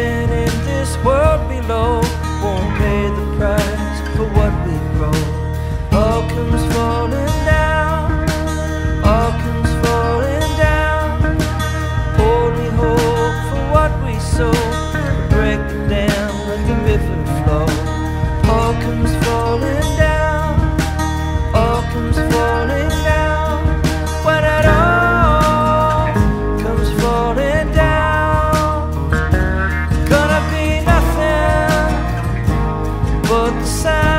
in this world below. but the sound.